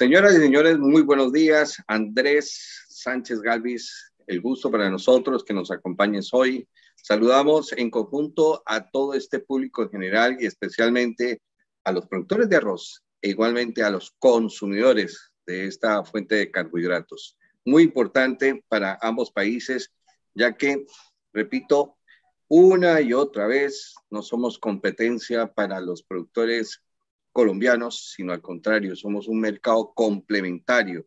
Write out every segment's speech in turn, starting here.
Señoras y señores, muy buenos días. Andrés Sánchez Galvis, el gusto para nosotros que nos acompañes hoy. Saludamos en conjunto a todo este público en general y especialmente a los productores de arroz e igualmente a los consumidores de esta fuente de carbohidratos. Muy importante para ambos países, ya que, repito, una y otra vez no somos competencia para los productores colombianos, sino al contrario, somos un mercado complementario.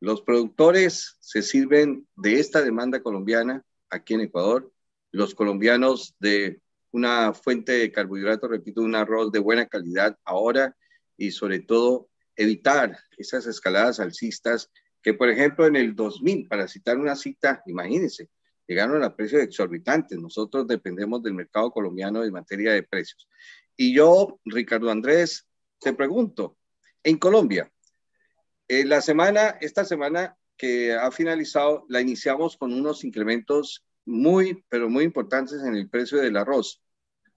Los productores se sirven de esta demanda colombiana aquí en Ecuador, los colombianos de una fuente de carbohidratos, repito, un arroz de buena calidad ahora y sobre todo evitar esas escaladas alcistas que, por ejemplo, en el 2000, para citar una cita, imagínense, llegaron a precios exorbitantes. Nosotros dependemos del mercado colombiano en materia de precios. Y yo, Ricardo Andrés, te pregunto, en Colombia, eh, la semana, esta semana que ha finalizado, la iniciamos con unos incrementos muy, pero muy importantes en el precio del arroz.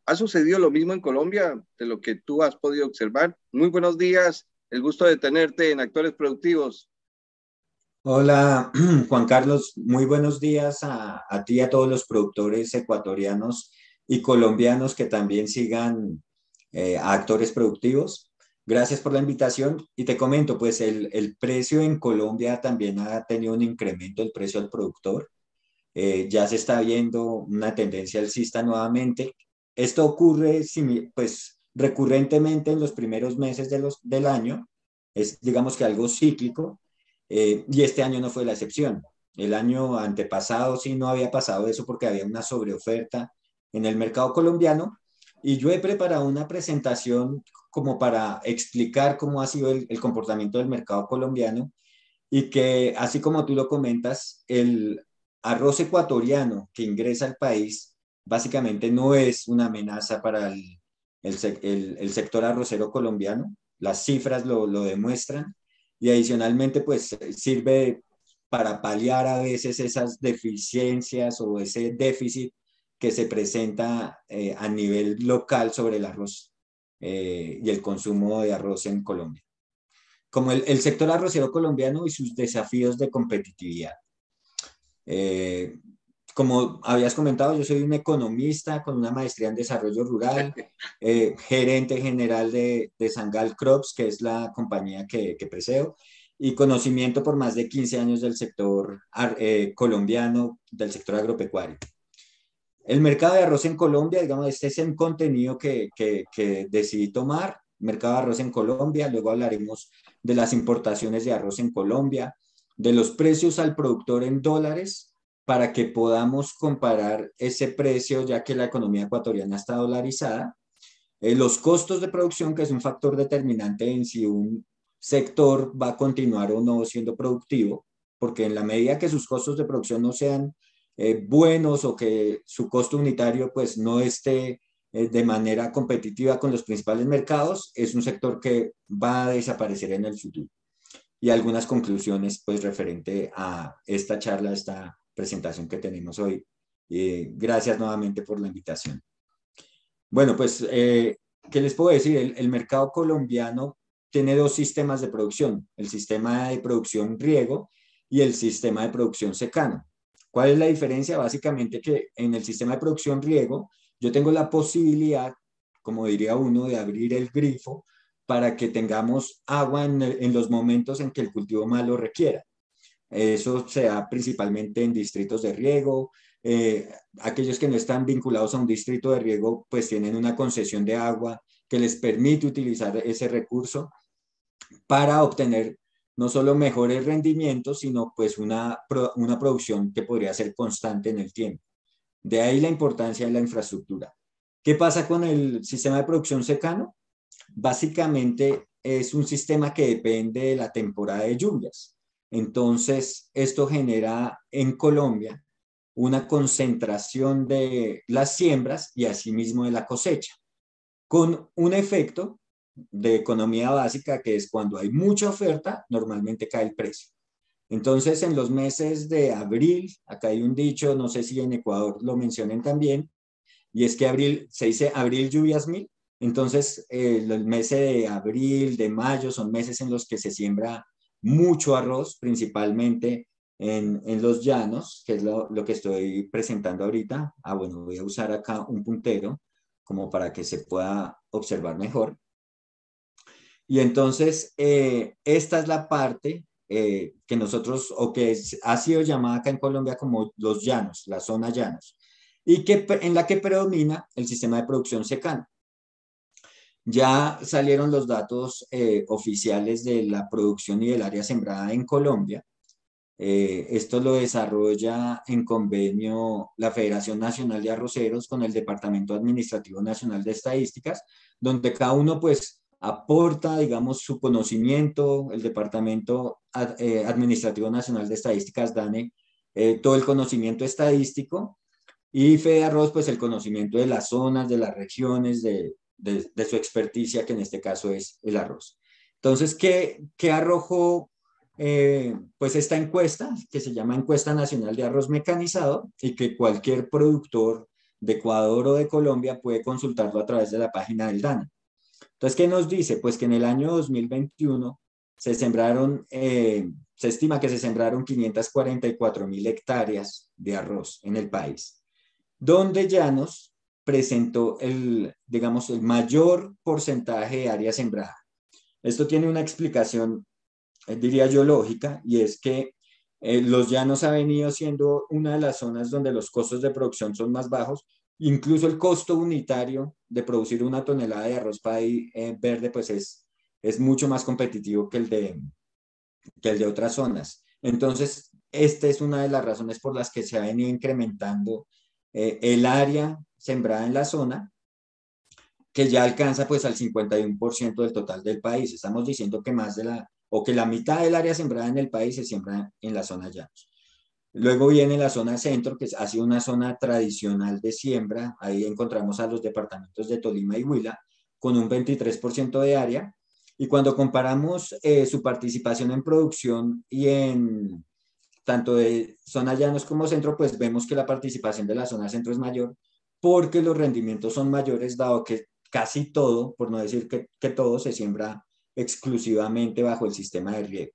¿Ha sucedido lo mismo en Colombia de lo que tú has podido observar? Muy buenos días, el gusto de tenerte en Actores Productivos. Hola, Juan Carlos, muy buenos días a, ti y a todos los productores ecuatorianos y colombianos que también sigan eh, a Actores Productivos. Gracias por la invitación y te comento, pues el, el, precio en Colombia también ha tenido un incremento del precio al productor. Eh, ya se está viendo una tendencia alcista nuevamente. Esto ocurre pues recurrentemente en los primeros meses de los, del año, es digamos que algo cíclico, eh, y este año no fue la excepción. El año antepasado sí no había pasado eso porque había una sobreoferta en el mercado colombiano y yo he preparado una presentación como para explicar cómo ha sido el, comportamiento del mercado colombiano y que, así como tú lo comentas, el arroz ecuatoriano que ingresa al país básicamente no es una amenaza para el, el, sector arrocero colombiano. Las cifras lo, lo, demuestran y adicionalmente pues sirve para paliar a veces esas deficiencias o ese déficit que se presenta eh, a nivel local sobre el arroz eh, y el consumo de arroz en Colombia, como el, sector arrocero colombiano y sus desafíos de competitividad. Eh, como habías comentado, yo soy un economista con una maestría en desarrollo rural, eh, gerente general de, de, Sangal Crops, que es la compañía que, que preseo, y conocimiento por más de 15 años del sector colombiano, del sector agropecuario. El mercado de arroz en Colombia, digamos, este es el contenido que, que, decidí tomar, mercado de arroz en Colombia, luego hablaremos de las importaciones de arroz en Colombia, de los precios al productor en dólares, para que podamos comparar ese precio, ya que la economía ecuatoriana está dolarizada, eh, los costos de producción, que es un factor determinante en si un sector va a continuar o no siendo productivo, porque en la medida que sus costos de producción no sean eh, buenos o que su costo unitario pues no esté eh, de manera competitiva con los principales mercados, es un sector que va a desaparecer en el futuro. Y algunas conclusiones pues referente a esta charla, esta presentación que tenemos hoy. Eh, gracias nuevamente por la invitación. Bueno, pues, ¿qué les puedo decir? El mercado colombiano tiene dos sistemas de producción, el sistema de producción riego y el sistema de producción secano. ¿Cuál es la diferencia? Básicamente que en el sistema de producción riego yo tengo la posibilidad, como diría uno, de abrir el grifo para que tengamos agua en, los momentos en que el cultivo más lo requiera. Eso se da principalmente en distritos de riego. Eh, aquellos que no están vinculados a un distrito de riego, pues tienen una concesión de agua que les permite utilizar ese recurso para obtener no solo mejores rendimientos, sino pues una, una producción que podría ser constante en el tiempo. De ahí la importancia de la infraestructura. ¿Qué pasa con el sistema de producción secano? Básicamente es un sistema que depende de la temporada de lluvias. Entonces, esto genera en Colombia una concentración de las siembras y asimismo de la cosecha, con un efecto de economía básica, que es cuando hay mucha oferta, normalmente cae el precio. Entonces, en los meses de abril, acá hay un dicho, no sé si en Ecuador lo mencionen también, y es que abril, se dice abril lluvias mil, Entonces, eh, el mes de abril, de mayo son meses en los que se siembra mucho arroz, principalmente en, los llanos, que es lo, que estoy presentando ahorita. Ah, bueno, voy a usar acá un puntero como para que se pueda observar mejor. Y entonces, eh, esta es la parte eh, que nosotros, o que ha sido llamada acá en Colombia como los llanos, la zona llanos, y que, en la que predomina el sistema de producción secano. Ya salieron los datos eh, oficiales de la producción y del área sembrada en Colombia. Esto lo desarrolla en convenio la Federación Nacional de Arroceros con el Departamento Administrativo Nacional de Estadísticas, donde cada uno pues aporta, digamos, su conocimiento, el Departamento eh, Administrativo Nacional de Estadísticas, DANE, todo el conocimiento estadístico, y Fede Arroz, pues el conocimiento de las zonas, de las regiones, de, de, su experticia, que en este caso es el arroz. Entonces, ¿qué, qué arrojó eh, pues esta encuesta, que se llama Encuesta Nacional de Arroz Mecanizado, y que cualquier productor de Ecuador o de Colombia puede consultarlo a través de la página del DANA. Entonces, ¿qué nos dice? Pues que en el año 2021 se sembraron, eh, se estima que se sembraron 544 mil hectáreas de arroz en el país, donde llanos presentó el, digamos, el mayor porcentaje de área sembrada. Esto tiene una explicación, eh, diría yo, lógica, y es que eh, los llanos ha venido siendo una de las zonas donde los costos de producción son más bajos. Incluso el costo unitario de producir una tonelada de arroz país eh, verde, pues es, es mucho más competitivo que el, de, que el de otras zonas. Entonces, esta es una de las razones por las que se ha venido incrementando el área sembrada en la zona, que ya alcanza pues al 51% del total del país. Estamos diciendo que más de la, o que la mitad del área sembrada en el país se siembra en la zona llanos. Luego viene la zona centro, que ha sido una zona tradicional de siembra. Ahí encontramos a los departamentos de Tolima y Huila, con un 23% de área. Y cuando comparamos eh, su participación en producción y en tanto de zona llanos como centro, pues vemos que la participación de la zona centro es mayor, porque los rendimientos son mayores, dado que casi todo, por no decir que, todo, se siembra exclusivamente bajo el sistema de riego.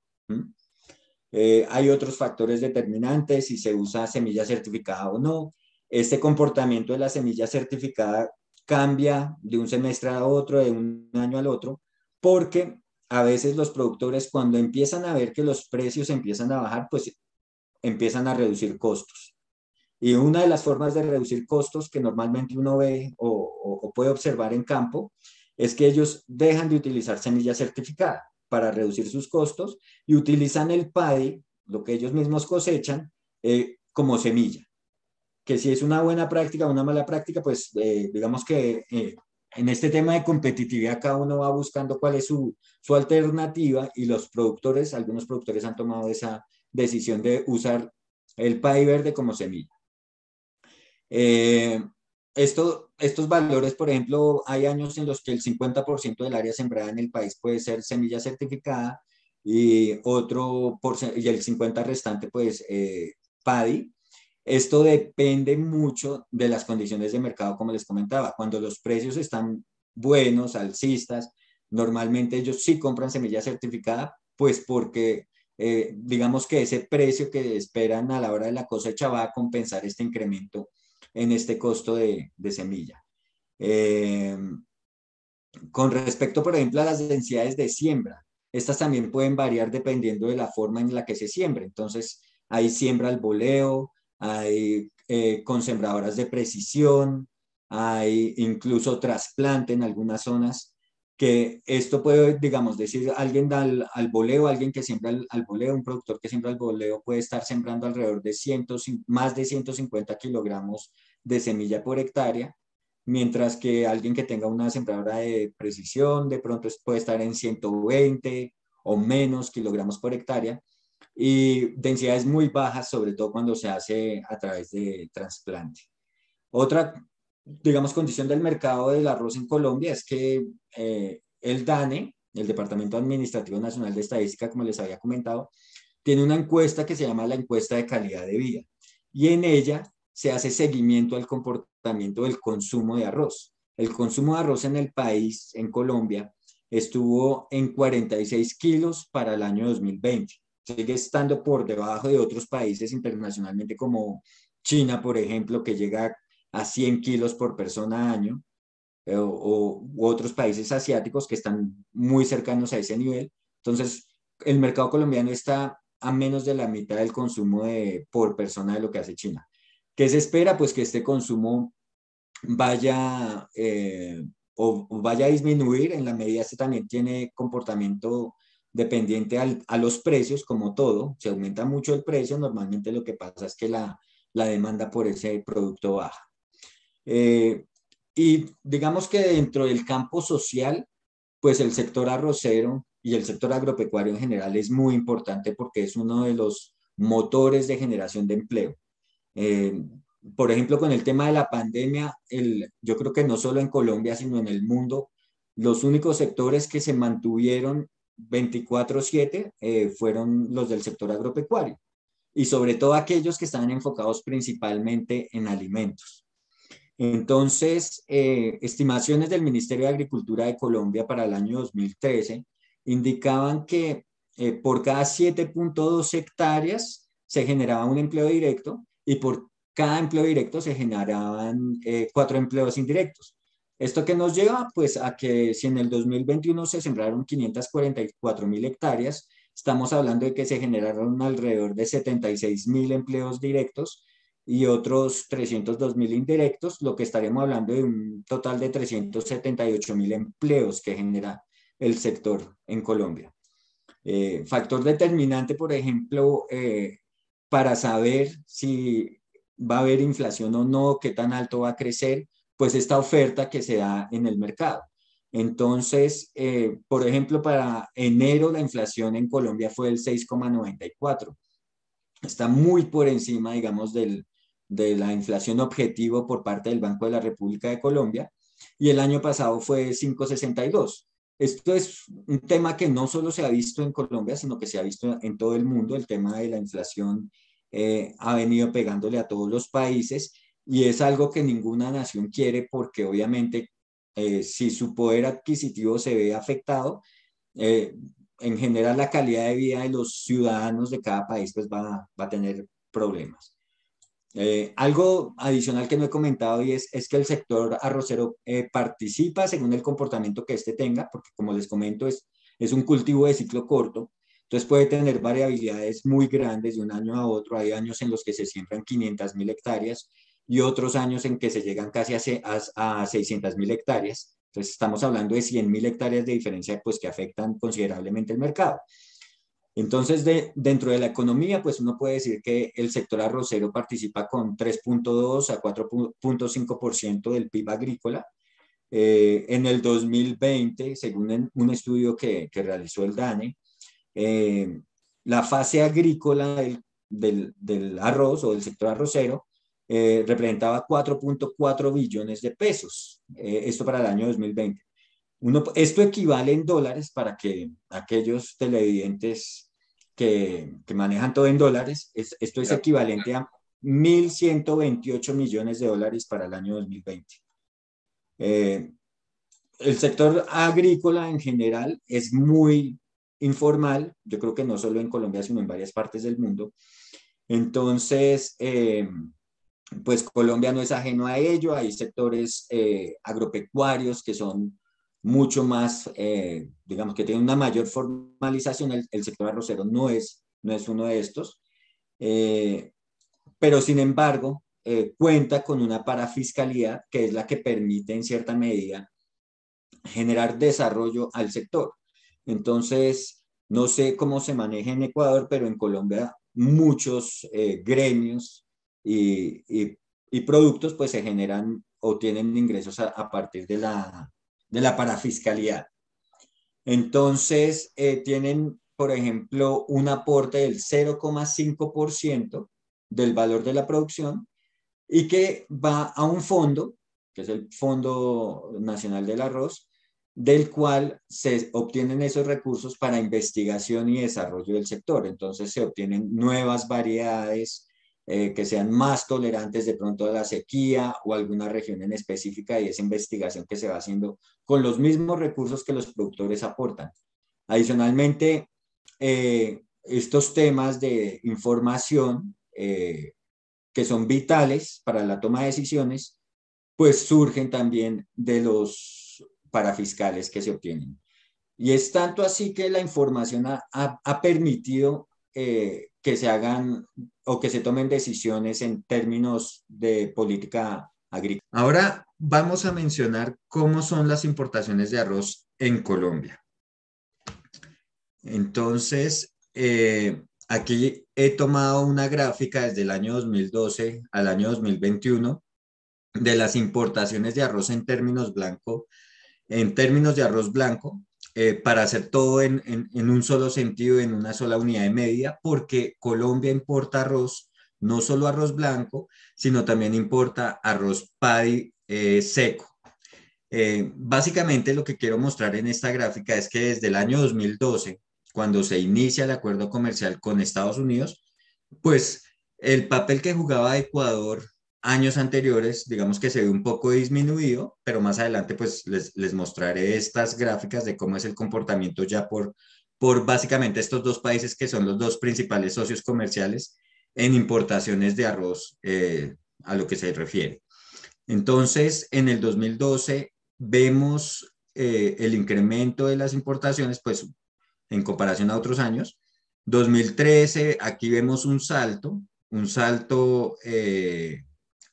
Eh, hay otros factores determinantes, si se usa semilla certificada o no. Este comportamiento de la semilla certificada cambia de un semestre a otro, de un año al otro, porque a veces los productores cuando empiezan a ver que los precios empiezan a bajar, pues empiezan a reducir costos. Y una de las formas de reducir costos que normalmente uno ve o, puede observar en campo es que ellos dejan de utilizar semilla certificada para reducir sus costos y utilizan el PADI, lo que ellos mismos cosechan, eh, como semilla. Que si es una buena práctica o una mala práctica, pues eh, digamos que eh, en este tema de competitividad cada uno va buscando cuál es su, su alternativa y los productores, algunos productores han tomado esa decisión de usar el PADI verde como semilla. Esto, estos valores, por ejemplo, hay años en los que el 50% del área sembrada en el país puede ser semilla certificada y otro y el 50% restante, pues, eh, PADI. Esto depende mucho de las condiciones de mercado, como les comentaba. Cuando los precios están buenos, alcistas, normalmente ellos sí compran semilla certificada, pues porque eh, digamos que ese precio que esperan a la hora de la cosecha va a compensar este incremento en este costo de, semilla. Eh, con respecto, por ejemplo, a las densidades de siembra, estas también pueden variar dependiendo de la forma en la que se siembre. Entonces, hay siembra al voleo, hay eh, con sembradoras de precisión, hay incluso trasplante en algunas zonas que esto puede, digamos, decir, alguien al, al voleo, alguien que siembra al, al, voleo, un productor que siembra al voleo puede estar sembrando alrededor de cientos, más de 150 kilogramos de semilla por hectárea, mientras que alguien que tenga una sembradora de precisión de pronto puede estar en 120 o menos kilogramos por hectárea y densidades muy bajas, sobre todo cuando se hace a través de trasplante. Otra digamos, condición del mercado del arroz en Colombia es que eh, el DANE, el Departamento Administrativo Nacional de Estadística, como les había comentado, tiene una encuesta que se llama la encuesta de calidad de vida y en ella se hace seguimiento al comportamiento del consumo de arroz. el consumo de arroz en el país, en Colombia, estuvo en 46 kilos para el año 2020. Sigue estando por debajo de otros países internacionalmente como China, por ejemplo, que llega a 100 kilos por persona año, eh, o, otros países asiáticos que están muy cercanos a ese nivel. Entonces, el mercado colombiano está a menos de la mitad del consumo de, por persona de lo que hace China. ¿Qué se espera? Pues que este consumo vaya eh, o, vaya a disminuir en la medida que también tiene comportamiento dependiente a los precios, como todo. Se aumenta mucho el precio, normalmente lo que pasa es que la, la demanda por ese producto baja. Eh, y digamos que dentro del campo social, pues el sector arrocero y el sector agropecuario en general es muy importante porque es uno de los motores de generación de empleo. Eh, por ejemplo, con el tema de la pandemia, el, yo creo que no solo en Colombia, sino en el mundo, los únicos sectores que se mantuvieron 24/7 eh, fueron los del sector agropecuario y sobre todo aquellos que estaban enfocados principalmente en alimentos. Entonces, eh, estimaciones del Ministerio de Agricultura de Colombia para el año 2013 indicaban que eh, por cada 7.2 hectáreas se generaba un empleo directo y por cada empleo directo se generaban eh, cuatro empleos indirectos. ¿Esto que nos lleva? Pues a que si en el 2021 se sembraron 544 mil hectáreas, estamos hablando de que se generaron alrededor de 76 mil empleos directos y otros 302 mil indirectos, lo que estaremos hablando de un total de 378 mil empleos que genera el sector en Colombia. Eh, factor determinante, por ejemplo, eh, para saber si va a haber inflación o no, qué tan alto va a crecer, pues esta oferta que se da en el mercado. Entonces, eh, por ejemplo, para enero la inflación en Colombia fue del 6,94. Está muy por encima, digamos, del, de la inflación objetivo por parte del Banco de la República de Colombia y el año pasado fue 5,62. Esto es un tema que no solo se ha visto en Colombia, sino que se ha visto en todo el mundo. El tema de la inflación eh, ha venido pegándole a todos los países y es algo que ninguna nación quiere porque obviamente eh, si su poder adquisitivo se ve afectado, eh, en general la calidad de vida de los ciudadanos de cada país pues va, va a tener problemas. Eh, algo adicional que no he comentado y es, es que el sector arrocero eh, participa según el comportamiento que éste tenga, porque como les comento es, es un cultivo de ciclo corto, entonces puede tener variabilidades muy grandes de un año a otro. Hay años en los que se siembran 500 mil hectáreas y otros años en que se llegan casi a, a, 600 mil hectáreas. Entonces estamos hablando de 100 mil hectáreas de diferencia pues, que afectan considerablemente el mercado. Entonces, de, dentro de la economía, pues uno puede decir que el sector arrocero participa con 3.2 a 4.5% del PIB agrícola. Eh, en el 2020, según un estudio que, que realizó el DANE, eh, la fase agrícola del, del, arroz o del sector arrocero eh, representaba 4.4 billones de pesos. esto para el año 2020. Uno, esto equivale en dólares para que aquellos televidentes que, manejan todo en dólares, esto es equivalente a 1.128 millones de dólares para el año 2020. Eh, el sector agrícola en general es muy informal, yo creo que no solo en Colombia, sino en varias partes del mundo. Entonces, eh, pues Colombia no es ajeno a ello, hay sectores eh, agropecuarios que son mucho más, eh, digamos que tiene una mayor formalización, el, sector arrocero no es, no es uno de estos, eh, pero sin embargo eh, cuenta con una parafiscalidad que es la que permite en cierta medida generar desarrollo al sector. Entonces, no sé cómo se maneja en Ecuador, pero en Colombia muchos gremios y, y, productos pues se generan o tienen ingresos a partir de la, de la parafiscalidad. Entonces, eh, tienen, por ejemplo, un aporte del 0,5% del valor de la producción y que va a un fondo, que es el Fondo Nacional del Arroz, del cual se obtienen esos recursos para investigación y desarrollo del sector. Entonces se obtienen nuevas variedades, eh, que sean más tolerantes de pronto a la sequía o alguna región en específica y esa investigación que se va haciendo con los mismos recursos que los productores aportan. Adicionalmente, eh, estos temas de información eh, que son vitales para la toma de decisiones, pues surgen también de los parafiscales que se obtienen. Y es tanto así que la información ha, ha, permitido eh, que se hagan o que se tomen decisiones en términos de política agrícola. Ahora vamos a mencionar cómo son las importaciones de arroz en Colombia. Entonces, eh, aquí he tomado una gráfica desde el año 2012 al año 2021 de las importaciones de arroz en términos blanco, en términos de arroz blanco, eh, para hacer todo en, un solo sentido, en una sola unidad de medida, porque Colombia importa arroz, no solo arroz blanco, sino también importa arroz paddy eh, seco. básicamente lo que quiero mostrar en esta gráfica es que desde el año 2012 cuando se inicia el acuerdo comercial con Estados Unidos, pues el papel que jugaba Ecuador años anteriores, digamos que se ve un poco disminuido, pero más adelante pues les, les mostraré estas gráficas de cómo es el comportamiento ya por, por básicamente estos dos países que son los dos principales socios comerciales en importaciones de arroz eh, a lo que se refiere. Entonces, en el 2012 vemos eh, el incremento de las importaciones, pues en comparación a otros años. 2013, aquí vemos un salto, un salto eh,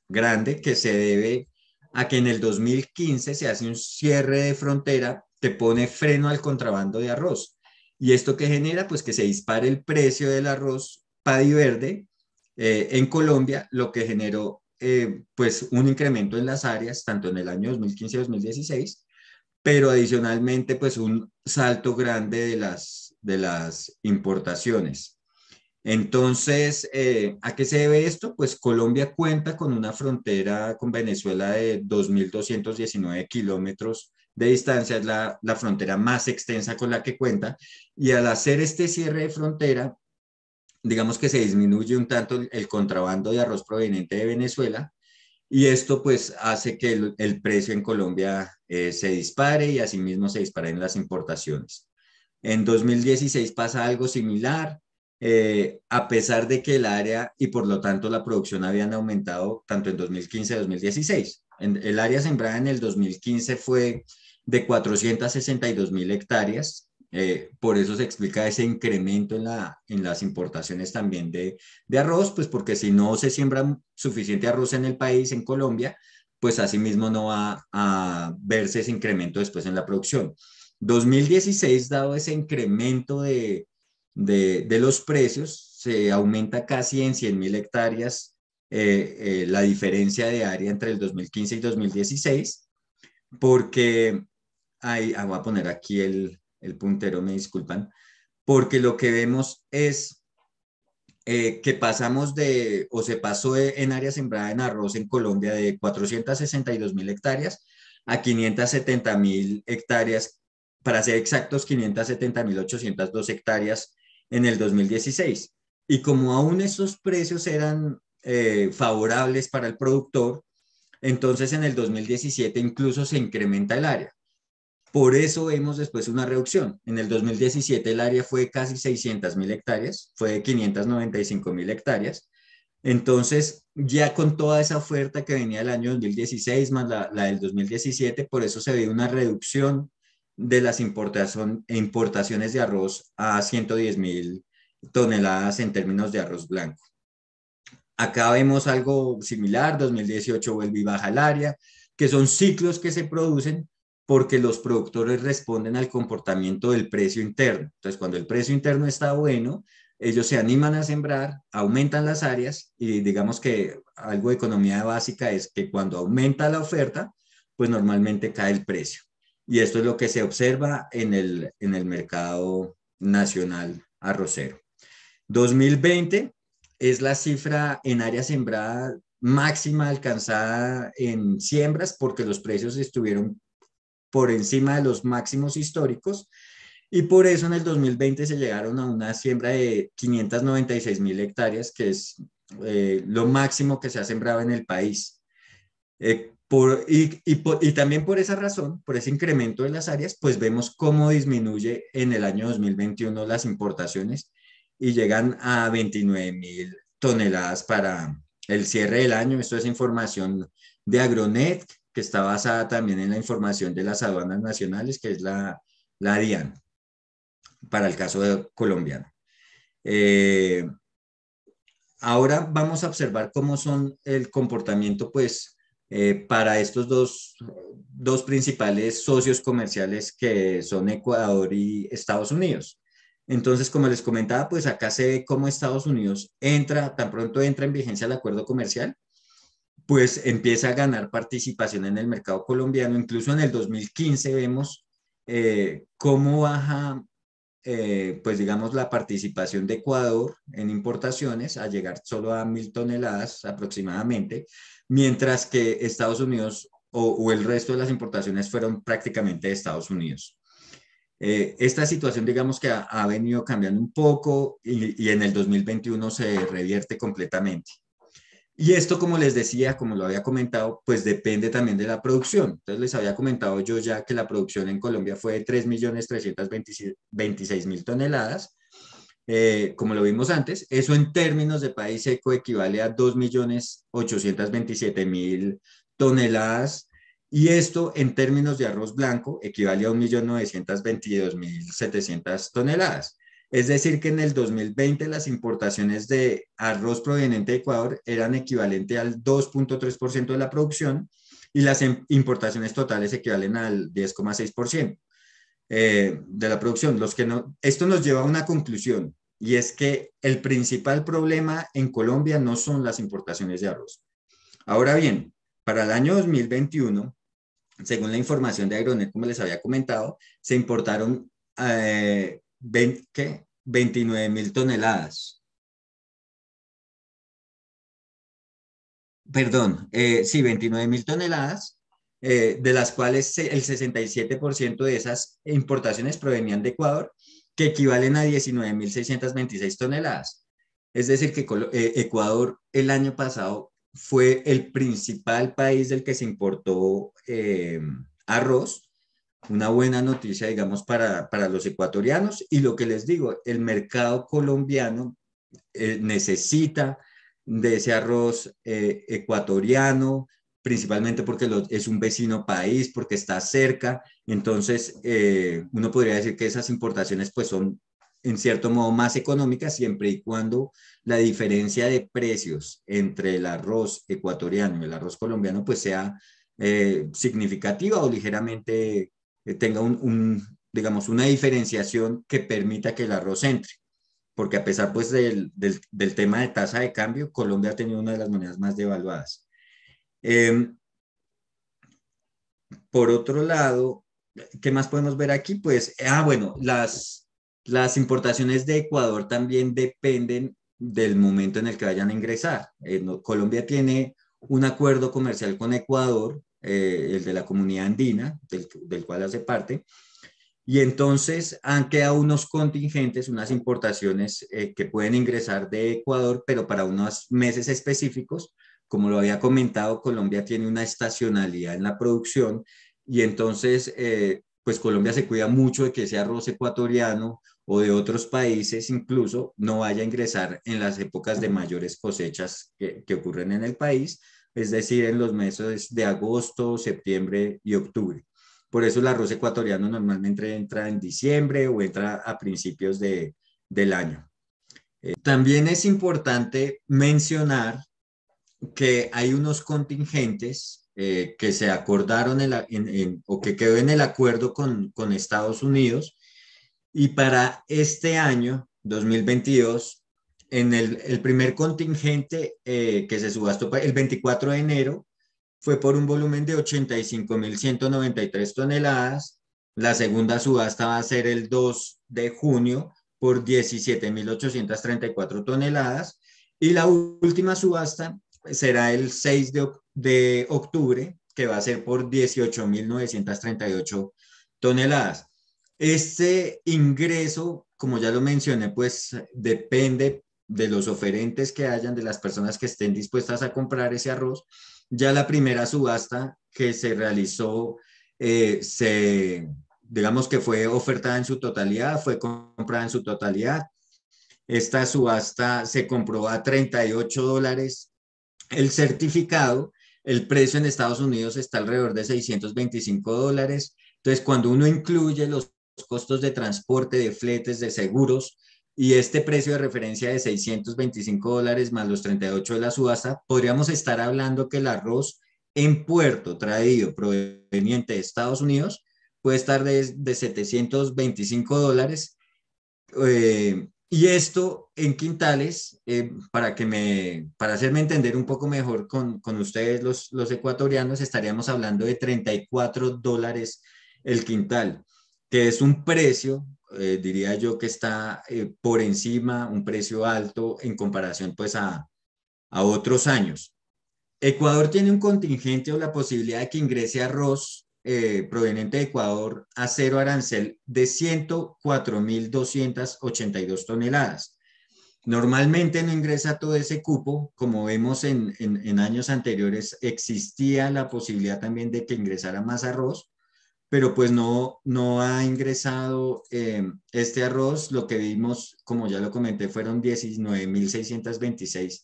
grande que se debe a que en el 2015 se hace un cierre de frontera que pone freno al contrabando de arroz. ¿Y esto que genera? Pues que se dispare el precio del arroz padi verde eh, en Colombia, lo que generó eh, pues un incremento en las áreas, tanto en el año 2015 y 2016, pero adicionalmente pues un salto grande de las, de las importaciones. Entonces, eh, ¿a qué se debe esto? Pues Colombia cuenta con una frontera con Venezuela de 2.219 kilómetros de distancia, es la, la, frontera más extensa con la que cuenta, y al hacer este cierre de frontera, digamos que se disminuye un tanto el contrabando de arroz proveniente de Venezuela, y esto pues hace que el, precio en Colombia eh, se dispare y asimismo se disparen las importaciones. En 2016 pasa algo similar, eh, a pesar de que el área y por lo tanto la producción habían aumentado tanto en 2015 y 2016. el área sembrada en el 2015 fue de 462 mil hectáreas eh, por eso se explica ese incremento en, la, en las importaciones también de, de, arroz, pues porque si no se siembra suficiente arroz en el país, en Colombia, pues asimismo no va a verse ese incremento después en la producción. 2016, dado ese incremento de, de, los precios, se aumenta casi en 100 mil hectáreas eh, eh, la diferencia de área entre el 2015 y 2016, porque hay, ah, voy a poner aquí el, el puntero, me disculpan, porque lo que vemos es eh, que pasamos de, o se pasó en área sembrada en arroz en Colombia de 462 mil hectáreas a 570 mil hectáreas, para ser exactos, 570 mil 802 hectáreas en el 2016. Y como aún esos precios eran eh, favorables para el productor, entonces en el 2017 incluso se incrementa el área. Por eso vemos después una reducción. En el 2017 el área fue casi 600 mil hectáreas, fue de 595 mil hectáreas. Entonces, ya con toda esa oferta que venía del año 2016 más la, del 2017, por eso se ve una reducción de las importaciones de arroz a 110 mil toneladas en términos de arroz blanco. Acá vemos algo similar, 2018 vuelve y baja el área, que son ciclos que se producen porque los productores responden al comportamiento del precio interno. Entonces, cuando el precio interno está bueno, ellos se animan a sembrar, aumentan las áreas y digamos que algo de economía básica es que cuando aumenta la oferta, pues normalmente cae el precio. Y esto es lo que se observa en el, en el mercado nacional arrocero. 2020 es la cifra en área sembrada máxima alcanzada en siembras porque los precios estuvieron por encima de los máximos históricos Y por eso en el 2020 se llegaron a una siembra de 596 mil hectáreas, que es eh, lo máximo que se ha sembrado en el país. Eh, por, y, y, también por esa razón, por ese incremento de las áreas, pues vemos cómo disminuye en el año 2021 las importaciones y llegan a 29 mil toneladas para el cierre del año. Esto es información de Agronet, que está basada también en la información de las aduanas nacionales, que es la, la DIAN, para el caso colombiano. Eh, ahora vamos a observar cómo son el comportamiento, pues, eh, para estos dos, dos principales socios comerciales que son Ecuador y Estados Unidos. Entonces, como les comentaba, pues acá se ve cómo Estados Unidos entra, tan pronto entra en vigencia el acuerdo comercial, pues empieza a ganar participación en el mercado colombiano. Incluso en el 2015 vemos eh, cómo baja, eh, pues digamos, la participación de Ecuador en importaciones a llegar solo a mil toneladas aproximadamente, mientras que Estados Unidos o, el resto de las importaciones fueron prácticamente de Estados Unidos. Eh, esta situación, digamos que ha, venido cambiando un poco y, en el 2021 se revierte completamente. Y esto, como les decía, como lo había comentado, pues depende también de la producción. Entonces les había comentado yo ya que la producción en Colombia fue de 3.326.000 toneladas. Eh, como lo vimos antes, eso en términos de país seco equivale a 2.827.000 toneladas y esto en términos de arroz blanco equivale a 1.922.700 toneladas. Es decir, que en el 2020 las importaciones de arroz proveniente de Ecuador eran equivalente al 2.3% de la producción y las em, importaciones totales equivalen al 10,6% eh, de la producción. Los que no, esto nos lleva a una conclusión y es que el principal problema en Colombia no son las importaciones de arroz. Ahora bien, para el año 2021, según la información de Agronet, como les había comentado, se importaron eh, 29 mil toneladas. Perdón, eh, sí, 29 mil toneladas, eh, de las cuales el 67% de esas importaciones provenían de Ecuador, que equivalen a 19.626 toneladas. Es decir, que eh, Ecuador el año pasado fue el principal país del que se importó arroz una buena noticia, digamos, para, los ecuatorianos. Y lo que les digo, el mercado colombiano eh, necesita de ese arroz eh, ecuatoriano, principalmente porque es un vecino país, porque está cerca. Entonces, eh, uno podría decir que esas importaciones pues son en cierto modo más económicas siempre y cuando la diferencia de precios entre el arroz ecuatoriano y el arroz colombiano pues sea significativa o ligeramente tenga un, digamos, una diferenciación que permita que el arroz entre. Porque a pesar pues del, del, tema de tasa de cambio, Colombia ha tenido una de las monedas más devaluadas. Em, por otro lado, ¿qué más podemos ver aquí? Pues, ah, bueno, las, las importaciones de Ecuador también dependen del momento en el que vayan a ingresar. Eh, Colombia tiene un acuerdo comercial con Ecuador eh, el de la comunidad andina, del, cual hace parte. Y entonces han quedado unos contingentes, unas importaciones eh, que pueden ingresar de Ecuador, pero para unos meses específicos. Como lo había comentado, Colombia tiene una estacionalidad en la producción y entonces, eh, pues Colombia se cuida mucho de que ese arroz ecuatoriano o de otros países incluso no vaya a ingresar en las épocas de mayores cosechas que, que ocurren en el país, es decir, en los meses de agosto, septiembre y octubre. Por eso el arroz ecuatoriano normalmente entra en diciembre o entra a principios de, del año. Eh, también es importante mencionar que hay unos contingentes eh, que se acordaron o que quedó en el acuerdo con, con Estados Unidos y para este año, 2022, en el, primer contingente eh, que se subastó el 24 de enero fue por un volumen de 85.193 toneladas. La segunda subasta va a ser el 2 de junio por 17.834 toneladas. Y la última subasta será el 6 de, de octubre, que va a ser por 18.938 toneladas. Este ingreso, como ya lo mencioné, pues depende de los oferentes que hayan, de las personas que estén dispuestas a comprar ese arroz. Ya la primera subasta que se realizó, eh, se, digamos que fue ofertada en su totalidad, fue comprada en su totalidad. Esta subasta se compró a 38 dólares el certificado. El precio en Estados Unidos está alrededor de 625 dólares. Entonces, cuando uno incluye los costos de transporte, de fletes, de seguros, y este precio de referencia de 625 dólares más los 38 de la subasta, podríamos estar hablando que el arroz en puerto traído proveniente de Estados Unidos puede estar de, 725 dólares. Eh, y esto en quintales, eh, para, que me, para hacerme entender un poco mejor con, con ustedes los, los ecuatorianos, estaríamos hablando de 34 dólares el quintal, que es un precio eh, diría yo que está eh, por encima, un precio alto en comparación pues a, a otros años. Ecuador tiene un contingente o la posibilidad de que ingrese arroz eh, proveniente de Ecuador a cero arancel de 104.282 toneladas. Normalmente no ingresa todo ese cupo, como vemos en, en, en, años anteriores, existía la posibilidad también de que ingresara más arroz, pero pues no, no ha ingresado eh, este arroz. Lo que vimos, como ya lo comenté, fueron 19.626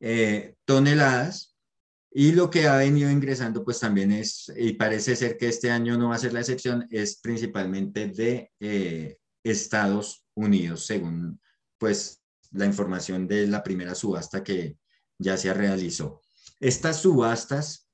eh, toneladas. Y lo que ha venido ingresando, pues también es, y parece ser que este año no va a ser la excepción, es principalmente de eh, Estados Unidos, según pues la información de la primera subasta que ya se realizó. Estas subastas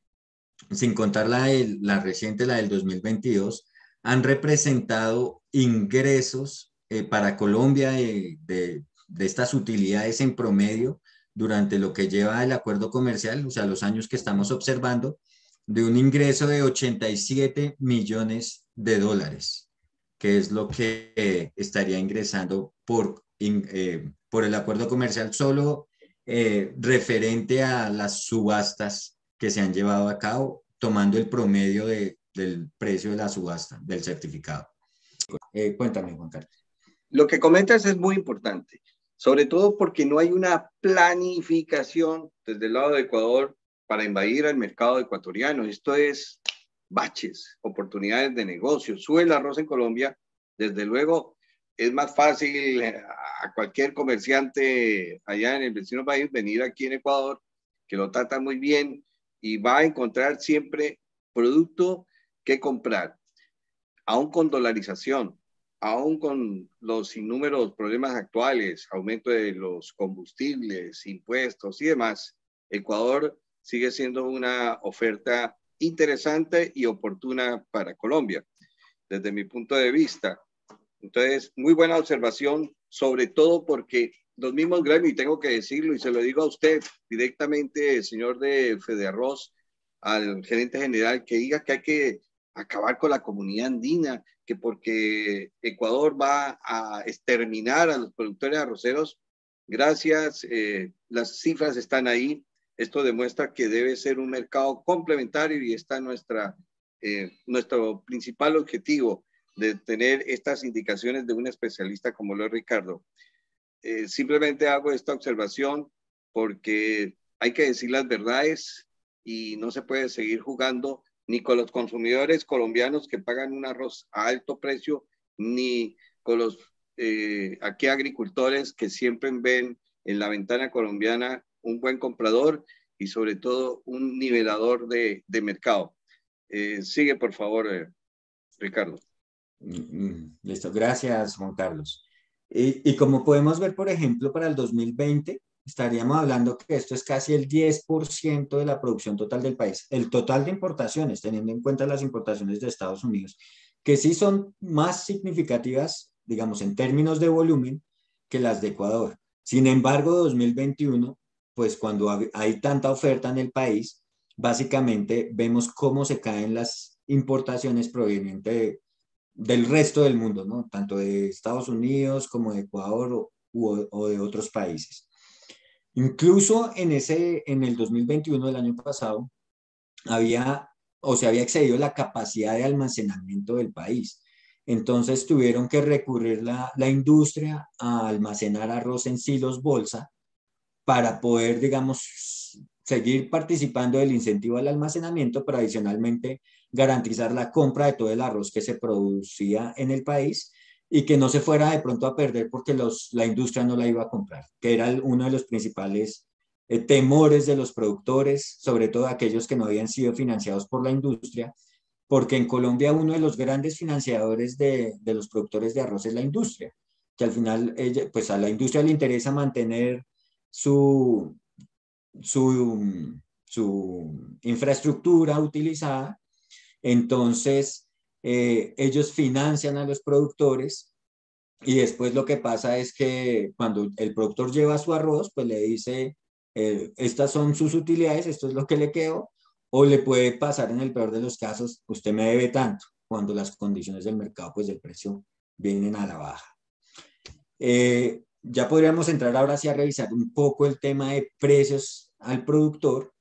sin contar la, la reciente, la del 2022, han representado ingresos eh, para Colombia de, de, estas utilidades en promedio durante lo que lleva el acuerdo comercial, o sea, los años que estamos observando, de un ingreso de 87 millones de dólares, que es lo que eh, estaría ingresando por, eh, por el acuerdo comercial solo referente a las subastas que se han llevado a cabo tomando el promedio de, del precio de la subasta, del certificado. Eh, cuéntame, Juan Carlos. Lo que comentas es muy importante, sobre todo porque no hay una planificación desde el lado de Ecuador para invadir al mercado ecuatoriano. Esto es baches, oportunidades de negocio. Sube el arroz en Colombia, desde luego es más fácil a cualquier comerciante allá en el vecino país venir aquí en Ecuador, que lo trata muy bien, y va a encontrar siempre producto que comprar, aún con dolarización, aún con los innúmeros problemas actuales, aumento de los combustibles, impuestos y demás, Ecuador sigue siendo una oferta interesante y oportuna para Colombia, desde mi punto de vista. Entonces, muy buena observación, sobre todo porque los mismos gremios, y tengo que decirlo, y se lo digo a usted directamente, señor de Fede Arroz, al gerente general, que diga que hay que acabar con la comunidad andina, que porque Ecuador va a exterminar a los productores arroceros, gracias, eh, las cifras están ahí. Esto demuestra que debe ser un mercado complementario y está nuestra, eh, nuestro principal objetivo de tener estas indicaciones de un especialista como lo es Ricardo. Eh, simplemente hago esta observación porque hay que decir las verdades y no se puede seguir jugando ni con los consumidores colombianos que pagan un arroz a alto precio, ni con los eh, aquí agricultores que siempre ven en la ventana colombiana un buen comprador y sobre todo un nivelador de, de mercado. Eh, sigue, por favor, Ricardo. Mm, mm, listo, gracias, Juan Carlos. Y, como podemos ver, por ejemplo, para el 2020, estaríamos hablando que esto es casi el 10% de la producción total del país. El total de importaciones, teniendo en cuenta las importaciones de Estados Unidos, que sí son más significativas, digamos, en términos de volumen que las de Ecuador. Sin embargo, 2021, pues cuando hay tanta oferta en el país, básicamente vemos cómo se caen las importaciones provenientes de del resto del mundo. Tanto de Estados Unidos como de Ecuador o, de otros países. Incluso en, ese, en el 2021 del año pasado, había o se había excedido la capacidad de almacenamiento del país. Entonces tuvieron que recurrir la, la industria a almacenar arroz en silos bolsa para poder, digamos, seguir participando del incentivo al almacenamiento, pero adicionalmente garantizar la compra de todo el arroz que se producía en el país y que no se fuera de pronto a perder porque los, la industria no la iba a comprar, que era uno de los principales eh, temores de los productores, sobre todo aquellos que no habían sido financiados por la industria, porque en Colombia uno de los grandes financiadores de, de los productores de arroz es la industria, que al final pues a la industria le interesa mantener su, su, su infraestructura utilizada, entonces eh, ellos financian a los productores y después lo que pasa es que cuando el productor lleva su arroz, pues le dice, eh, estas son sus utilidades, esto es lo que le quedó, o le puede pasar en el peor de los casos, usted me debe tanto, cuando las condiciones del mercado, pues del precio, vienen a la baja. Eh, ya podríamos entrar ahora sí a revisar un poco el tema de precios al productor,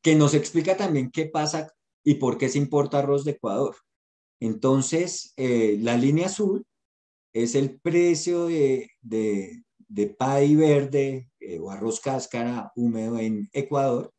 que nos explica también qué pasa y por qué se importa arroz de Ecuador. Entonces, eh, la línea azul es el precio de, de, de verde eh, o arroz cáscara húmedo en Ecuador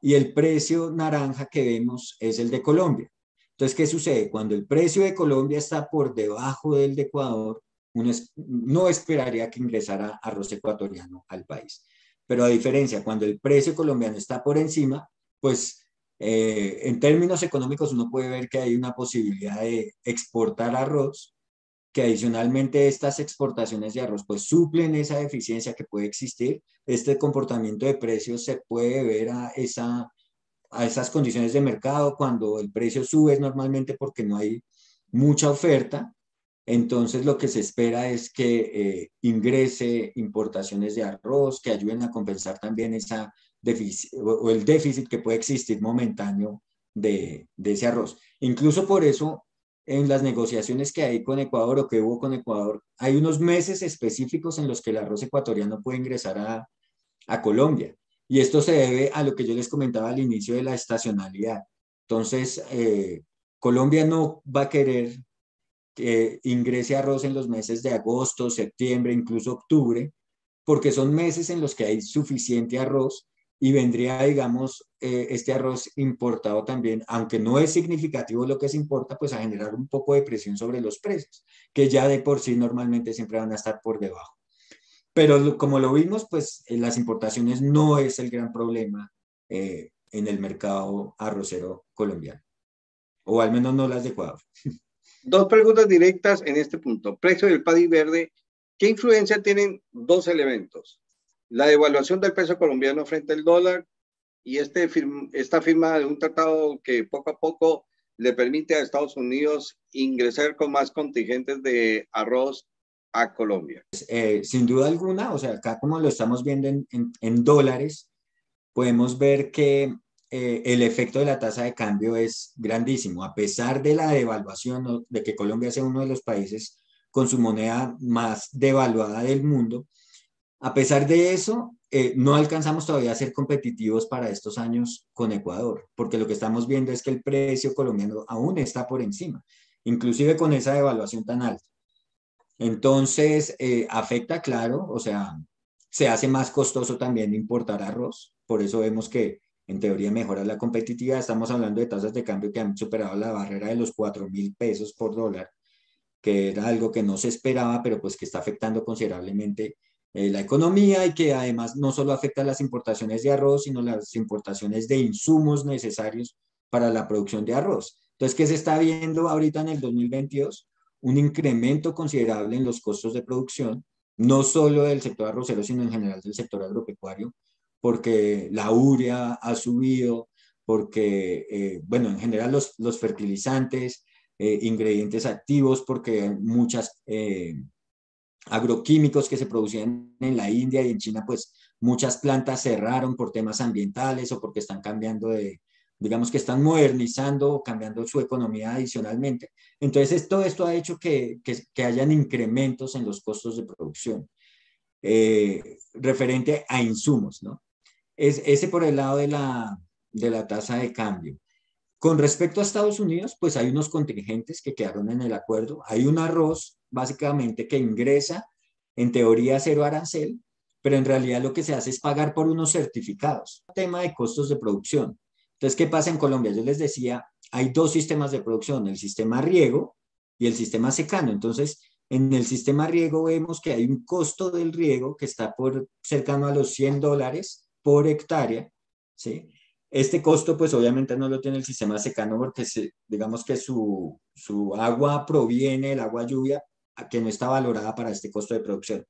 y el precio naranja que vemos es el de Colombia. Entonces, ¿qué sucede? Cuando el precio de Colombia está por debajo del de Ecuador, uno no esperaría que ingresara arroz ecuatoriano al país. Pero a diferencia, cuando el precio colombiano está por encima, pues eh, en términos económicos uno puede ver que hay una posibilidad de exportar arroz, que adicionalmente estas exportaciones de arroz pues suplen esa deficiencia que puede existir. Este comportamiento de precios se puede ver a, esa, a esas condiciones de mercado cuando el precio sube es normalmente porque no hay mucha oferta entonces lo que se espera es que eh, ingrese importaciones de arroz que ayuden a compensar también esa o el déficit que puede existir momentáneo de, de, ese arroz. Incluso por eso en las negociaciones que hay con Ecuador o que hubo con Ecuador, hay unos meses específicos en los que el arroz ecuatoriano puede ingresar a, a Colombia. Y esto se debe a lo que yo les comentaba al inicio de la estacionalidad. Entonces, eh, Colombia no va a querer que ingrese arroz en los meses de agosto, septiembre, incluso octubre, porque son meses en los que hay suficiente arroz y vendría, digamos, eh, este arroz importado también, aunque no es significativo lo que se importa, pues a generar un poco de presión sobre los precios, que ya de por sí normalmente siempre van a estar por debajo. Pero como lo vimos, pues en las importaciones no es el gran problema eh, en el mercado arrocero colombiano, o al menos no las de Ecuador. Dos preguntas directas en este punto. Precio del paddy verde. ¿Qué influencia tienen dos elementos? La devaluación del peso colombiano frente al dólar y este esta firma de un tratado que poco a poco le permite a Estados Unidos ingresar con más contingentes de arroz a Colombia. Eh, sin duda alguna, o sea, acá como lo estamos viendo en, en dólares, podemos ver que eh, el efecto de la tasa de cambio es grandísimo. A pesar de la devaluación, de que Colombia sea uno de los países con su moneda más devaluada del mundo, a pesar de eso, eh, no alcanzamos todavía a ser competitivos para estos años con Ecuador, porque lo que estamos viendo es que el precio colombiano aún está por encima, inclusive con esa devaluación tan alta. Entonces, eh, afecta, claro, o sea, se hace más costoso también importar arroz, por eso vemos que en teoría mejora la competitividad. Estamos hablando de tasas de cambio que han superado la barrera de los 4 mil pesos por dólar, que era algo que no se esperaba, pero pues que está afectando considerablemente eh, la economía y que además no solo afecta las importaciones de arroz, sino las importaciones de insumos necesarios para la producción de arroz. Entonces, ¿qué se está viendo ahorita en el 2022? Un incremento considerable en los costos de producción, no solo del sector arrocero, sino en general del sector agropecuario, porque la urea ha subido, porque, eh, bueno, en general los, los fertilizantes, eh, ingredientes activos, porque muchas agroquímicos que se producían en la India y en China, pues muchas plantas cerraron por temas ambientales o porque están cambiando de, digamos que están modernizando o cambiando su economía adicionalmente. Entonces, todo esto ha hecho que, que, hayan incrementos en los costos de producción referente a insumos, ¿no? Es, ese por el lado de la, de la tasa de cambio. Con respecto a Estados Unidos, pues hay unos contingentes que quedaron en el acuerdo. Hay un arroz, básicamente, que ingresa, en teoría, cero arancel, pero en realidad lo que se hace es pagar por unos certificados. Tema de costos de producción. Entonces, ¿qué pasa en Colombia? Yo les decía, hay dos sistemas de producción, el sistema riego y el sistema secano. Entonces, en el sistema riego vemos que hay un costo del riego que está por cercano a los 100 dólares por hectárea, ¿sí? Este costo, pues obviamente no lo tiene el sistema secano porque digamos que su, su agua proviene, el agua lluvia, que no está valorada para este costo de producción.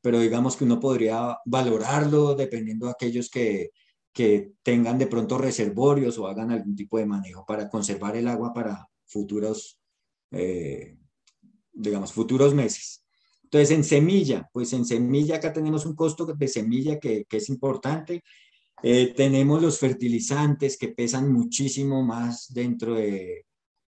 Pero digamos que uno podría valorarlo dependiendo de aquellos que, que tengan de pronto reservorios o hagan algún tipo de manejo para conservar el agua para futuros, eh, digamos, futuros meses. Entonces, en semilla, pues en semilla acá tenemos un costo de semilla que, que es importante eh, tenemos los fertilizantes que pesan muchísimo más dentro de,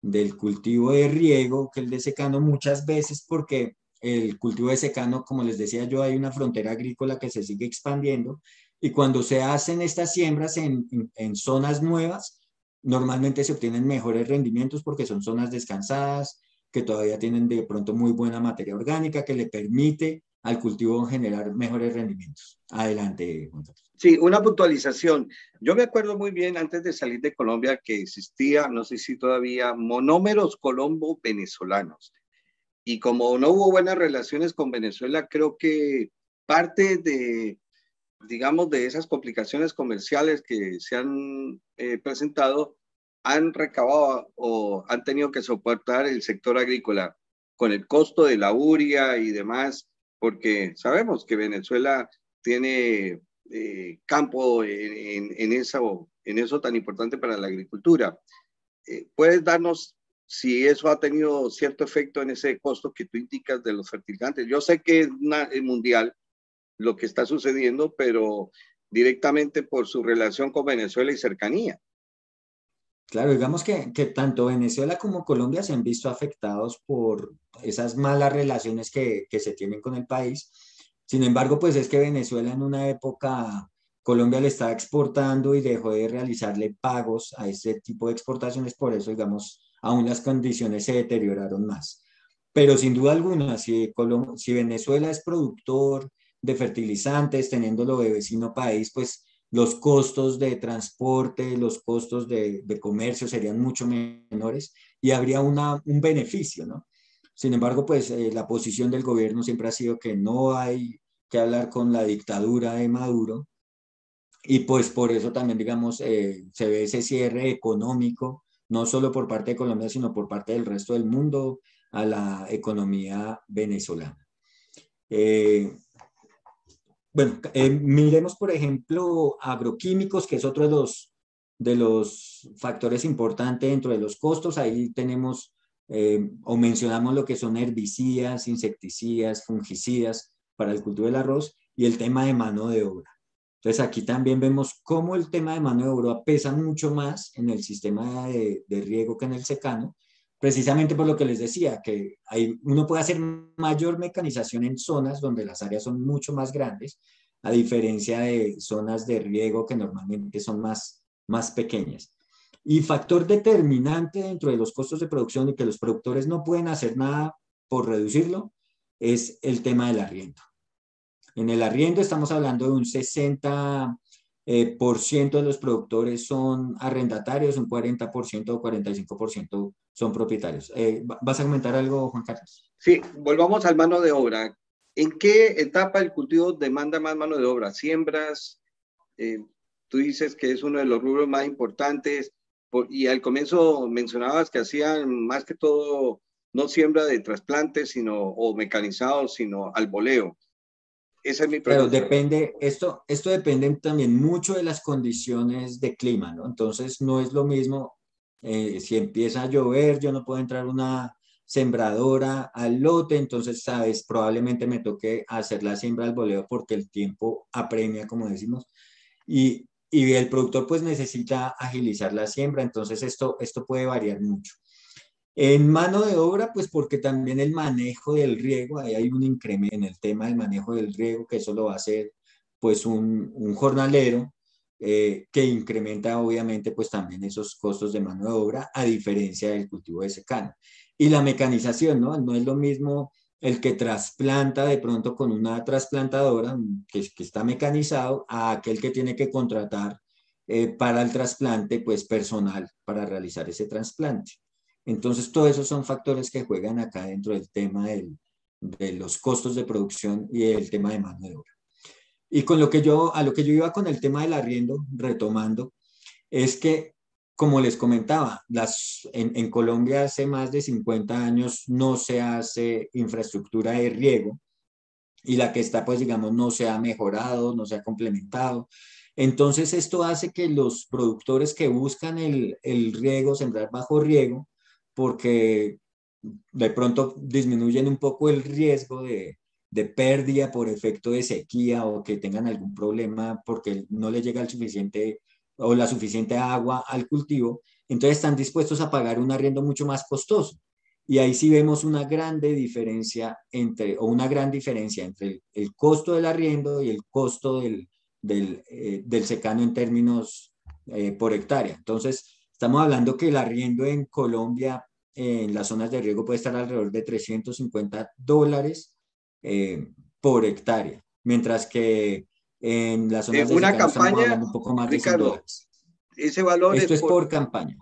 del cultivo de riego que el de secano muchas veces porque el cultivo de secano, como les decía yo, hay una frontera agrícola que se sigue expandiendo y cuando se hacen estas siembras en, en zonas nuevas, normalmente se obtienen mejores rendimientos porque son zonas descansadas, que todavía tienen de pronto muy buena materia orgánica que le permite al cultivo generar mejores rendimientos. Adelante, Sí, una puntualización. Yo me acuerdo muy bien antes de salir de Colombia que existía, no sé si todavía, monómeros colombo venezolanos. Y como no hubo buenas relaciones con Venezuela, creo que parte de, digamos, de esas complicaciones comerciales que se han eh, presentado, han recabado o han tenido que soportar el sector agrícola con el costo de la uria y demás porque sabemos que Venezuela tiene eh, campo en, eso, en eso tan importante para la agricultura. Eh, ¿Puedes darnos si eso ha tenido cierto efecto en ese costo que tú indicas de los fertilizantes? Yo sé que es, mundial lo que está sucediendo, pero directamente por su relación con Venezuela y cercanía. Claro, digamos que, que, tanto Venezuela como Colombia se han visto afectados por esas malas relaciones que, que, se tienen con el país. Sin embargo, pues es que Venezuela en una época, Colombia le estaba exportando y dejó de realizarle pagos a ese tipo de exportaciones, por eso, digamos, aún las condiciones se deterioraron más. Pero sin duda alguna, si, si Venezuela es productor de fertilizantes, teniéndolo de vecino país, pues los costos de transporte, los costos de, comercio serían mucho menores y habría un beneficio, ¿no? Sin embargo, pues eh, la posición del gobierno siempre ha sido que no hay que hablar con la dictadura de Maduro y pues por eso también, digamos, eh, se ve ese cierre económico, no solo por parte de Colombia, sino por parte del resto del mundo a la economía venezolana. Eh, bueno, eh, miremos, por ejemplo, agroquímicos, que es otro de los, de los factores importantes dentro de los costos. Ahí tenemos eh, o mencionamos lo que son herbicidas, insecticidas, fungicidas para el cultivo del arroz y el tema de mano de obra. Entonces aquí también vemos cómo el tema de mano de obra pesa mucho más en el sistema de, de riego que en el secano precisamente por lo que les decía, que hay, uno puede hacer mayor mecanización en zonas donde las áreas son mucho más grandes, a diferencia de zonas de riego que normalmente son más, más pequeñas. Y factor determinante dentro de los costos de producción y que los productores no pueden hacer nada por reducirlo es el tema del arriendo. En el arriendo estamos hablando de un 60 eh, por ciento de los productores son arrendatarios, un 40% o 45% son propietarios. Eh, ¿Vas a comentar algo, Juan Carlos? Sí, volvamos al mano de obra. ¿En qué etapa el cultivo demanda más mano de obra? ¿Siembras? Eh, tú dices que es uno de los rubros más importantes y al comienzo mencionabas que hacían más que todo no siembra de trasplantes sino, o mecanizados, sino al voleo. Esa es mi pregunta. Pero depende, esto, esto depende también mucho de las condiciones de clima, ¿no? Entonces no es lo mismo, eh, si empieza a llover, yo no puedo entrar una sembradora al lote, entonces, sabes, probablemente me toque hacer la siembra al boleo porque el tiempo apremia, como decimos, y, y el productor pues necesita agilizar la siembra, entonces esto, esto puede variar mucho. En mano de obra, pues porque también el manejo del riego, ahí hay un incremento en el tema del manejo del riego, que eso lo va a hacer pues un, jornalero eh, que incrementa obviamente pues también esos costos de mano de obra a diferencia del cultivo de secano. Y la mecanización, ¿no? No es lo mismo el que trasplanta de pronto con una trasplantadora que, que está mecanizado a aquel que tiene que contratar eh, para el trasplante pues personal para realizar ese trasplante. Entonces, todos esos son factores que juegan acá dentro del tema de los costos de producción y el tema de mano de obra. Y con lo que yo, a lo que yo iba con el tema del arriendo, retomando, es que, como les comentaba, las, en, Colombia hace más de 50 años no se hace infraestructura de riego y la que está, pues digamos, no se ha mejorado, no se ha complementado. Entonces, esto hace que los productores que buscan el, el riego, sembrar bajo riego, porque de pronto disminuyen un poco el riesgo de, de pérdida por efecto de sequía o que tengan algún problema porque no le llega el suficiente o la suficiente agua al cultivo, entonces están dispuestos a pagar un arriendo mucho más costoso. Y ahí sí vemos una grande diferencia entre, o una gran diferencia entre el, costo del arriendo y el costo del, del, eh, del secano en términos eh, por hectárea. Entonces, estamos hablando que el arriendo en Colombia, en las zonas de riego, puede estar alrededor de 350 dólares eh, por hectárea, mientras que en las zonas de una campaña un poco más de Ese valor Esto es por, campaña.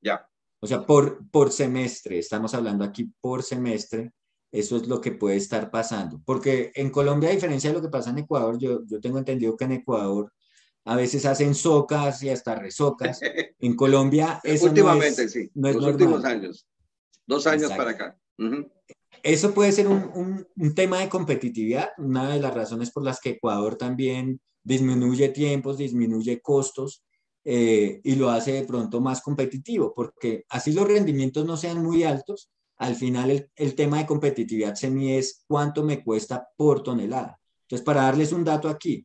Ya. O sea, por, por semestre, estamos hablando aquí por semestre, eso es lo que puede estar pasando. Porque en Colombia, a diferencia de lo que pasa en Ecuador, yo, yo tengo entendido que en Ecuador a veces hacen socas y hasta resocas. En Colombia, eso Últimamente, no es, sí. Los últimos años. Dos años para acá. Eso puede ser un, tema de competitividad, una de las razones por las que Ecuador también disminuye tiempos, disminuye costos eh, y lo hace de pronto más competitivo, porque así los rendimientos no sean muy altos, al final el, tema de competitividad se mide es cuánto me cuesta por tonelada. Entonces, para darles un dato aquí,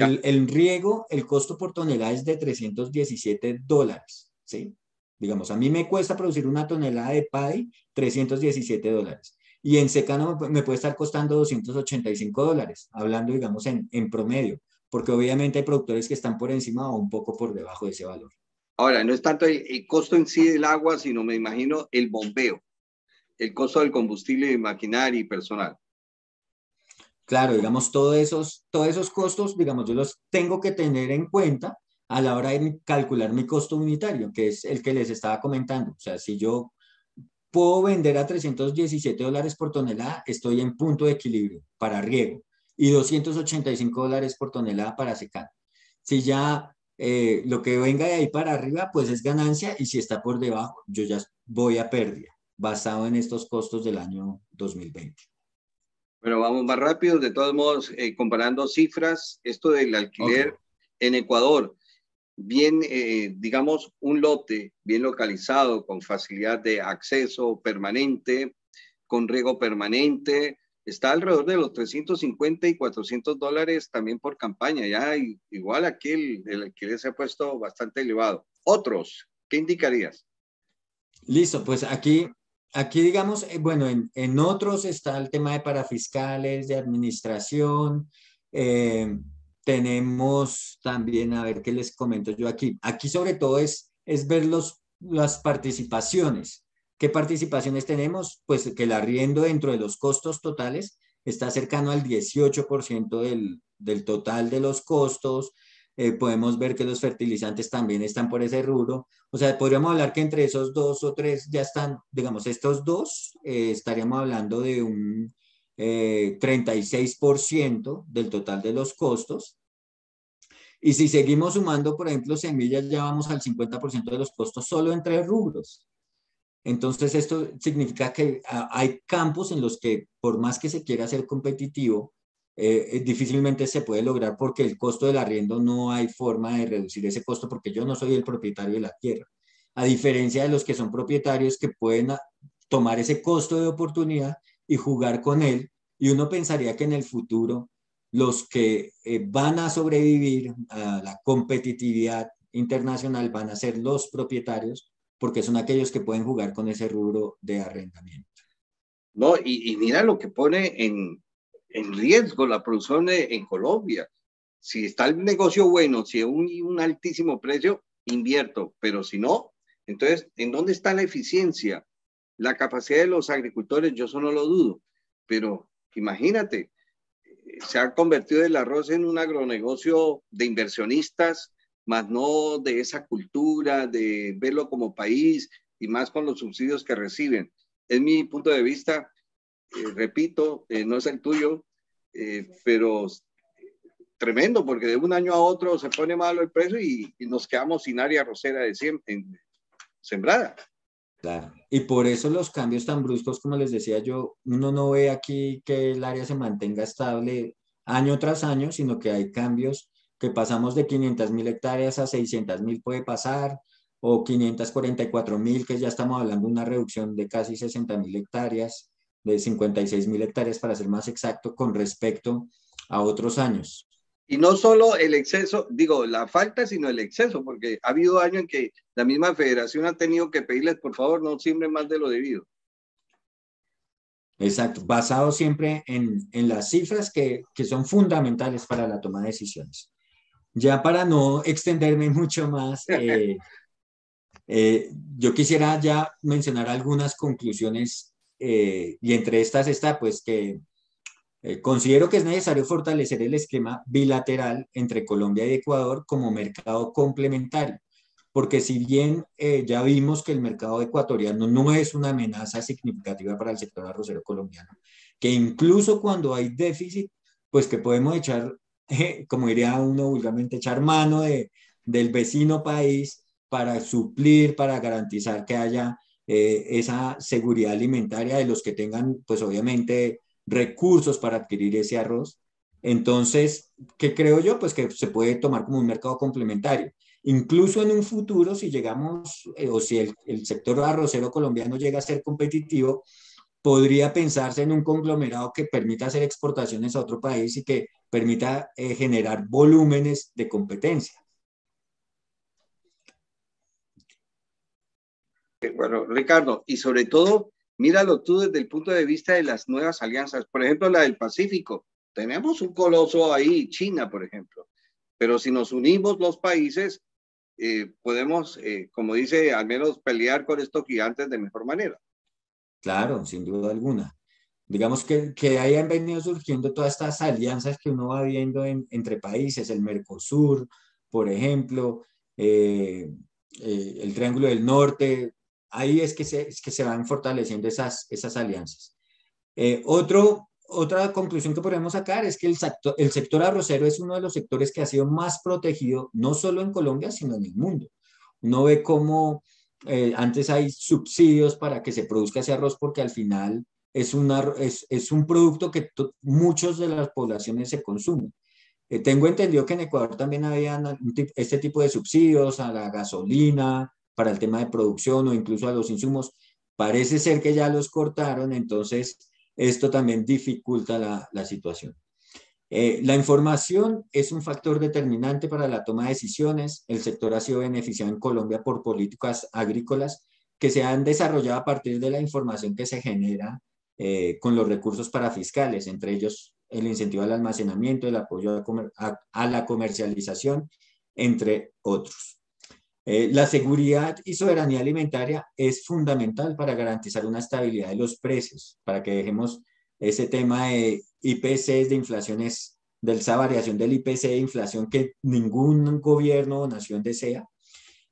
el, el riego, el costo por tonelada es de 317 dólares, ¿sí? Digamos, a mí me cuesta producir una tonelada de PAI 317 dólares y en secano me puede estar costando 285 dólares, hablando, digamos, en, en promedio, porque obviamente hay productores que están por encima o un poco por debajo de ese valor. Ahora, no es tanto el, costo en sí del agua, sino me imagino el bombeo, el costo del combustible de maquinaria y personal. Claro, digamos, todos esos, todos esos costos, digamos, yo los tengo que tener en cuenta a la hora de calcular mi costo unitario, que es el que les estaba comentando. O sea, si yo puedo vender a 317 dólares por tonelada, estoy en punto de equilibrio para riego y 285 dólares por tonelada para secar. Si ya eh, lo que venga de ahí para arriba, pues es ganancia y si está por debajo, yo ya voy a pérdida, basado en estos costos del año 2020. Bueno, vamos más rápido. De todos modos, eh, comparando cifras, esto del alquiler en Ecuador, bien, eh, digamos, un lote bien localizado, con facilidad de acceso permanente, con riego permanente, está alrededor de los 350 y 400 dólares también por campaña. Ya igual aquí el, el alquiler se ha puesto bastante elevado. Otros, ¿qué indicarías? Listo, pues aquí, aquí digamos, eh, bueno, en, otros está el tema de parafiscales, de administración, eh, tenemos también, a ver qué les comento yo aquí. Aquí sobre todo es, es ver los, las participaciones. ¿Qué participaciones tenemos? Pues que el arriendo dentro de los costos totales está cercano al 18% del, del total de los costos. Eh, podemos ver que los fertilizantes también están por ese rubro. O sea, podríamos hablar que entre esos dos o tres ya están, digamos, estos dos, eh, estaríamos hablando de un 36% eh, del total de los costos. Y si seguimos sumando, por ejemplo, semillas, ya vamos al 50% de los costos solo entre rubros. Entonces, esto significa que ah, hay campos en los que, por más que se quiera ser competitivo, eh, eh, difícilmente se puede lograr porque el costo del arriendo no hay forma de reducir ese costo porque yo no soy el propietario de la tierra. A diferencia de los que son propietarios que pueden tomar ese costo de oportunidad y jugar con él. Y uno pensaría que en el futuro los que eh, van a sobrevivir a la competitividad internacional van a ser los propietarios, porque son aquellos que pueden jugar con ese rubro de arrendamiento. No, y, mira lo que pone en, en riesgo la producción en Colombia. Si está el negocio bueno, si un, un altísimo precio, invierto, pero si no, entonces, ¿en dónde está la eficiencia? La capacidad de los agricultores, yo eso no lo dudo, pero imagínate, eh, se ha convertido el arroz en un agronegocio de inversionistas, más no de esa cultura, de verlo como país y más con los subsidios que reciben. Es mi punto de vista, repito, eh, no es el tuyo, pero tremendo, porque de un año a otro se pone malo el precio y, nos quedamos sin área arrocera de siempre, sembrada. Claro. Y por eso los cambios tan bruscos, como les decía yo, uno no ve aquí que el área se mantenga estable año tras año, sino que hay cambios que pasamos de 500 mil hectáreas a 600 mil puede pasar, o 544 mil, que ya estamos hablando de una reducción de casi 60 mil hectáreas, de 56 mil hectáreas para ser más exacto, con respecto a otros años. Y no solo el exceso, digo, la falta, sino el exceso, porque ha habido años en que la misma federación ha tenido que pedirles, por favor, no siembren más de lo debido. Exacto, basado siempre en, en las cifras que, que, son fundamentales para la toma de decisiones. Ya para no extenderme mucho más, eh, eh, yo quisiera ya mencionar algunas conclusiones eh, y entre estas está pues que eh, considero que es necesario fortalecer el esquema bilateral entre Colombia y Ecuador como mercado complementario, porque si bien eh, ya vimos que el mercado ecuatoriano no es una amenaza significativa para el sector arrocero colombiano, que incluso cuando hay déficit, pues que podemos echar, como diría uno vulgarmente, echar mano de, del vecino país para suplir, para garantizar que haya eh, esa seguridad alimentaria de los que tengan, pues obviamente, recursos para adquirir ese arroz. Entonces, ¿qué creo yo? Pues que se puede tomar como un mercado complementario. Incluso en un futuro, si llegamos, eh, o si el, sector arrocero colombiano llega a ser competitivo, podría pensarse en un conglomerado que permita hacer exportaciones a otro país y que permita eh, generar volúmenes de competencia. Bueno, Ricardo, y sobre todo Míralo tú desde el punto de vista de las nuevas alianzas, por ejemplo, la del Pacífico. Tenemos un coloso ahí, China, por ejemplo, pero si nos unimos los países, eh, podemos, eh, como dice, al menos pelear con estos gigantes de mejor manera. Claro, sin duda alguna. Digamos que, que ahí han venido surgiendo todas estas alianzas que uno va viendo entre países, el Mercosur, por ejemplo, eh, el Triángulo del Norte, ahí es que se, que se van fortaleciendo esas, esas alianzas. Eh, otro, otra conclusión que podemos sacar es que el sector, el sector arrocero es uno de los sectores que ha sido más protegido, no solo en Colombia, sino en el mundo. Uno ve cómo eh, antes hay subsidios para que se produzca ese arroz porque al final es, una, es, es un producto que muchos de las poblaciones se consumen. Eh, tengo entendido que en Ecuador también había este tipo de subsidios a la gasolina, para el tema de producción o incluso a los insumos. Parece ser que ya los cortaron, entonces esto también dificulta la, situación. Eh, la información es un factor determinante para la toma de decisiones. El sector ha sido beneficiado en Colombia por políticas agrícolas que se han desarrollado a partir de la información que se genera eh, con los recursos parafiscales, entre ellos el incentivo al almacenamiento, el apoyo a la comercialización, entre otros. Eh, la seguridad y soberanía alimentaria es fundamental para garantizar una estabilidad de los precios, para que dejemos ese tema de IPC, de inflaciones, de esa variación del IPC de inflación que ningún gobierno o nación desea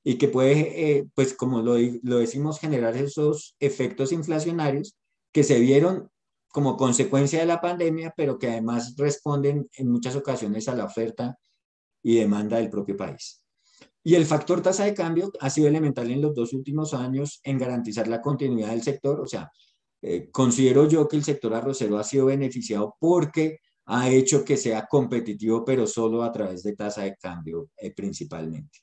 y que puede, eh, pues como lo, lo decimos, generar esos efectos inflacionarios que se vieron como consecuencia de la pandemia, pero que además responden en muchas ocasiones a la oferta y demanda del propio país. Y el factor tasa de cambio ha sido elemental en los dos últimos años en garantizar la continuidad del sector. O sea, eh, considero yo que el sector arrocero ha sido beneficiado porque ha hecho que sea competitivo, pero solo a través de tasa de cambio eh, principalmente.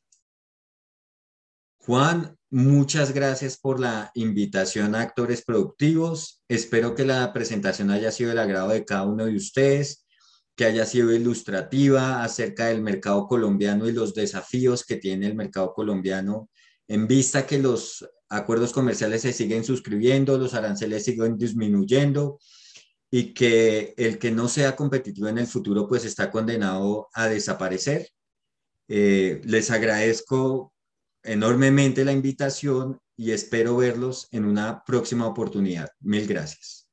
Juan, muchas gracias por la invitación a Actores Productivos. Espero que la presentación haya sido del agrado de cada uno de ustedes que haya sido ilustrativa acerca del mercado colombiano y los desafíos que tiene el mercado colombiano en vista que los acuerdos comerciales se siguen suscribiendo, los aranceles siguen disminuyendo y que el que no sea competitivo en el futuro pues está condenado a desaparecer. Eh, les agradezco enormemente la invitación y espero verlos en una próxima oportunidad. Mil gracias.